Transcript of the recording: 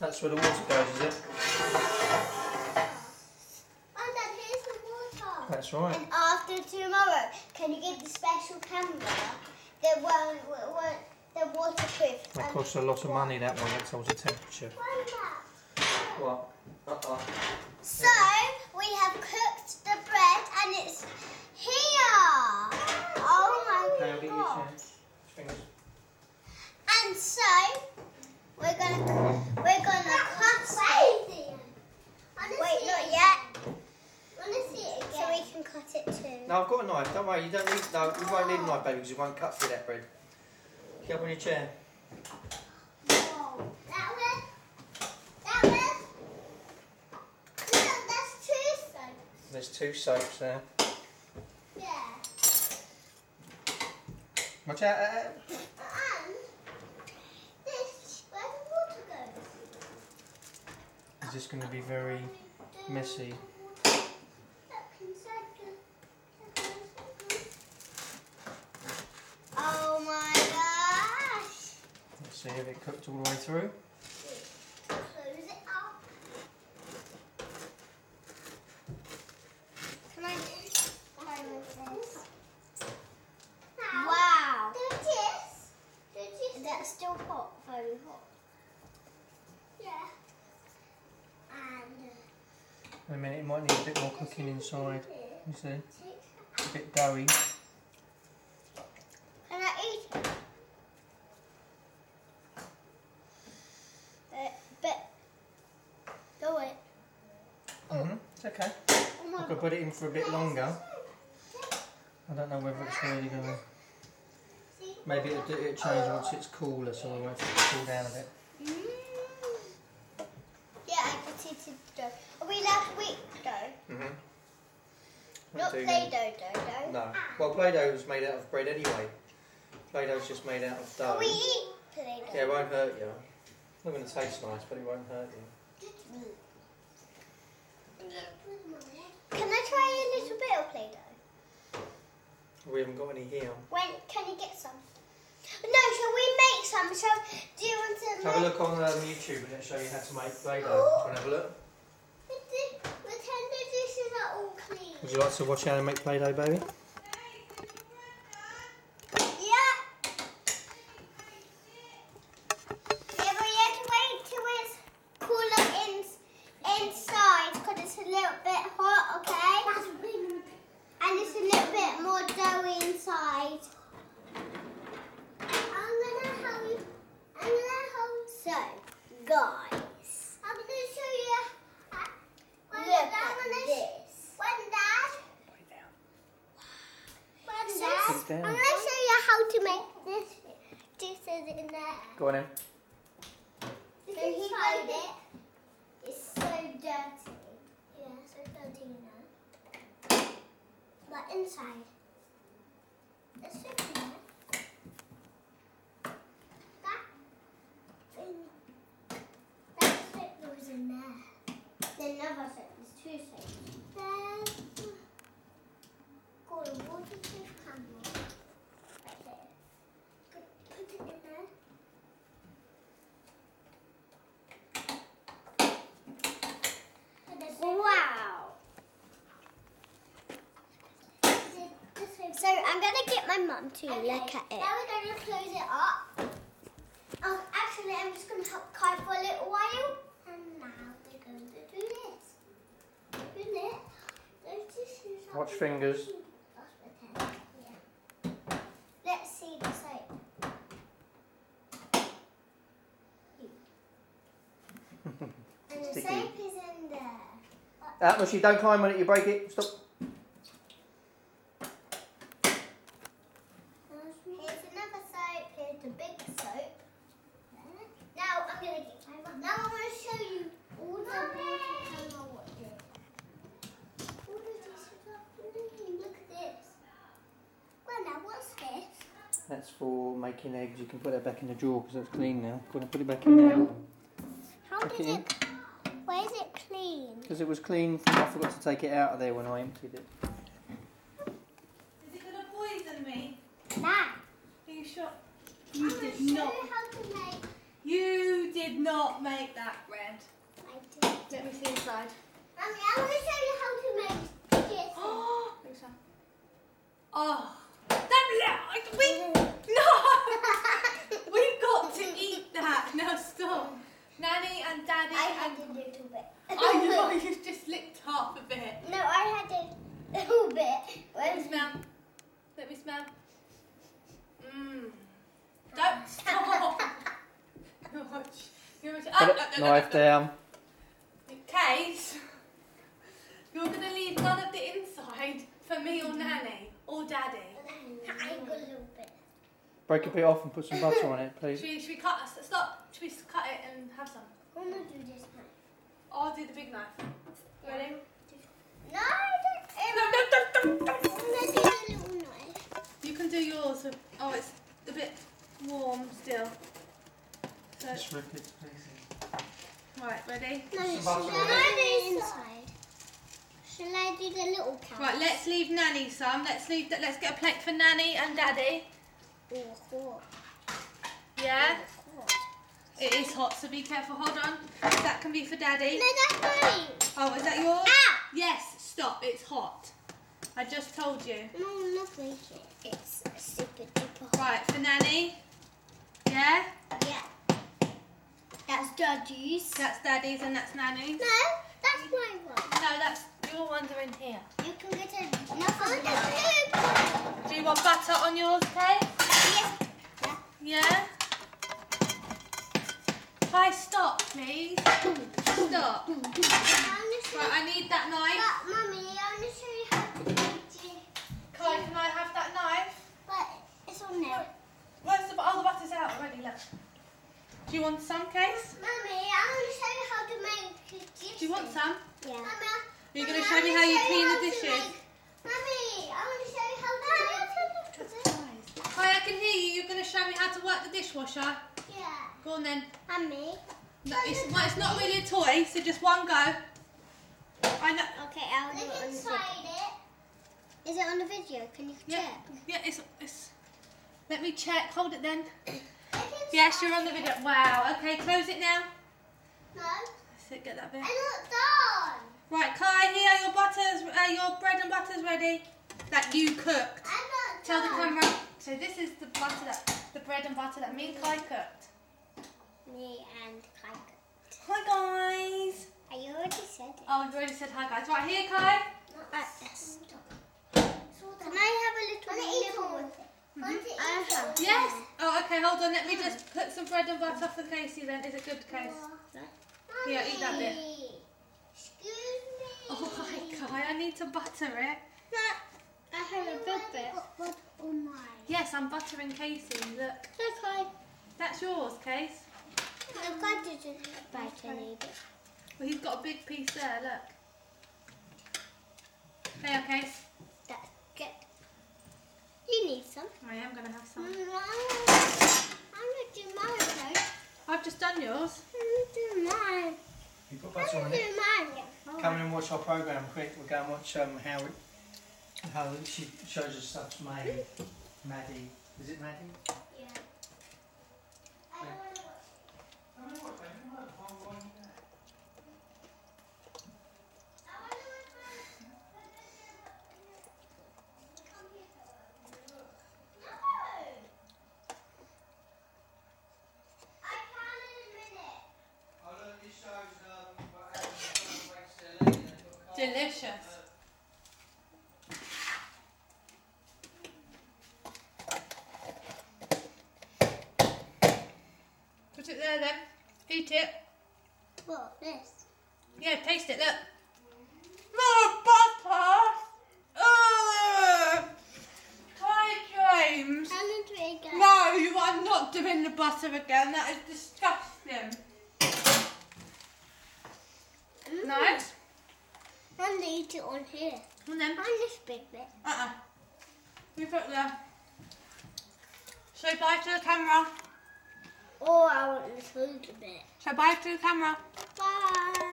That's where the water goes, is it? And then here's the water. That's right. And after tomorrow, can you get the special camera that won't, won't, the waterproof? That costs a lot of money, that one, that tells the temperature. What? Uh-oh. So we have cooked the bread and it's here. Oh my Now get your god! And so we're gonna we're gonna cut it. Wait, not yet. Wanna see it again? So we can cut it too. No, I've got a knife. Don't worry, you don't need. No, you won't need a knife, baby, because it won't cut through that bread. Get up on your chair. That one. That one. Look, that's two soaps. There's two soaps there. Yeah. Watch out. uh, uh. And this, where the water goes. It's just going to be very messy. Look inside the- Oh my gosh! Let's see if it cooked all the way through. Close it up. Can I play with this? Wow! Do this. Do this. That's still hot, very hot. Yeah. And In a minute, it might need a bit more cooking inside. You see? take A bit doughy. Can I eat it? Uh, but, go it. hmm It's okay. Oh I could put it in for a bit longer. I don't know whether it's really going to... Maybe it'll, it'll change once it's cooler, so we won't cool down a bit. Mm. Yeah, I can see the dough. Are we allowed to eat dough? Mm-hmm. Not Play-Doh dough. No. Well, Play-Doh is made out of bread anyway. Play-Doh's just made out of Can dough. we eat Play-Doh? Yeah, it won't hurt you. It's not going to taste nice, but it won't hurt you. Can I try a little bit of Play-Doh? We haven't got any here. When can you get some? No, shall we make some? Shall do you want to? Have a look on um, YouTube and it'll show you how to make Play-Doh. Do you want to have a look? The, the tender dishes are all Would you like to watch how they make Play-Doh, baby? Yeah. Yeah, but you have to wait till it's cooler in, inside because it's a little bit hot, okay? And it's a little bit more doughy inside. I'm gonna help you. I'm gonna help. So, guys. I'm gonna show you. uh, When Look I'm at gonna this. When Dad. Put it down. When Put Dad. it down. I'm gonna show you how to make this. This is in there. Go on in. So he tried it. It's so dirty. Yeah, so dirty, you know. But inside, there's soap in there. That thing, that soap was in there. Then another soap. There's two soaps. There's got a waterproof camera right there. Put put it in there. Wow. So I'm gonna get my mum to look at it. Now we're gonna close it up. Oh, actually, I'm just gonna help Kai for a little while. And now we're going to do this. Do this. Those Watch fingers. Yeah. Let's see the soap. and the Sticky. soap is in there. Ah, Mushy, don't climb on it, you break it. Stop. Here's another soap. Here's the big soap. Now I'm gonna get my mum. Now I'm gonna show you all the water camera what did. All the dishes are clean. Look at this. Well, now what's this? That's for making eggs. You can put that back in the drawer because it's clean now. Go on and put it back in mm-hmm. there. How Tuck did it in. it? Why is it clean? Because it was clean from I forgot to take it out of there when I emptied it. Is it gonna poison me? Nah. Are you sure? I'm You did show not. you how to make. You did not make that bread. I did. Let me see inside. Mummy, I want to show you how to make this. Oh, oh, that we no, we've got to eat that. No, stop. Nanny and Daddy I had and a little bit. I know you just licked half of it. No, I had a little bit. Let me When smell. Let me smell. Mmm. Don't stop. You're much- Put Ah, no, no, Knife no, no. down. Case, you're gonna leave none of the inside for me or Nanny or Daddy. I got a little bit. Break a bit off and put some butter on it, Should please. we, should we cut? Stop. Should we cut it and have some? I'm gonna do this now. I'll do the big knife. Ready? No, I don't. No, no, no, no, no. I'm gonna do a little knife. You can do yours. Oh, it's a bit So, rip it to pieces. right, ready? No, should I do the inside? Shall I do the little cow? Right, let's leave Nanny some. Let's leave that. Let's get a plate for Nanny and Daddy. Oh, hot. Yeah. Oh, hot. It is hot, so be careful. Hold on. That can be for Daddy. No, that's mine. Oh, is that yours? Ah! Yes. Stop. It's hot. I just told you. No, not make it. It's super duper hot. Right, for Nanny. Yeah. Yeah. That's Daddy's. That's Daddy's and that's Nanny's. No, that's my one. No, that's your ones are in here. You can get enough of that. Do you want butter on yours, Kay? Yes. Yeah. Yeah. Hi, stop, please. Stop. I'm Right, I need that knife. But, Mummy, I'm gonna show you how to make it. Kai, can I have that knife? But it's on there. Where's the oh the butter's out already? Look. Do you want some, Case? Mummy, I'm gonna show you how to make dishes. Do you want some? Yeah. Mummy, Are you going to show me how you clean the how to dishes? make- Mummy, I'm gonna show you how to make. Kai, I can hear you. You're going to show me how to work the dishwasher. Yeah. Go on then. Mummy. No, it's, well, it's not really a toy, so just one go. I know. Okay, I'll do it on the video. Is it on the video? Can you Yeah, check? yeah. It's it's. Let me check. Hold it then. Look Yes, you're on the video. Wow. Okay, close it now. No, Let's get that bit. I'm not done. Right, Kai, here your butters, uh, your bread and butter's ready. That you cooked. I'm not Tell the camera. So this is the butter that, the bread and butter that me and Kai cooked. Me and Kai. Hi guys. I already said it. Oh, I've already said hi guys. Right here, Kai. Stop. Can I have a little nibble with it? I have. Yes. Oh, okay. Hold on. Let me just put some bread and butter for Casey. Then is it good, Case? Yeah, eat that bit. Excuse me. Oh my god! I need to butter it. I have a big bit. What oh my. Yes, I'm buttering Casey. Look, Okay. that's yours, Case. The guy didn't bite any bit. Well, he's got a big piece there. Look. There, Case. That's good. You need some. I am gonna have some. I'm gonna do mine though. I've just done yours. I'm gonna do mine. You put I'm butter on it. mine. Come in and watch our programme quick. We'll go and watch um, how it, how she shows us stuff's made. Maddie. Is it Maddie? Yeah. I wanna watch. I wanna watch mine. No. I can in a minute. Delicious. Put it there then. Eat it. What this? Yeah, taste it. Look. No butter. Hi, James. Gonna do it again. No, you are not doing the butter again. That is disgusting. Mm. Nice. I'm gonna eat it on here. And then, On this big bit. uh-uh. We put there. Say bye to the camera. Oh, I want this little bit. Say bye to the camera. Bye.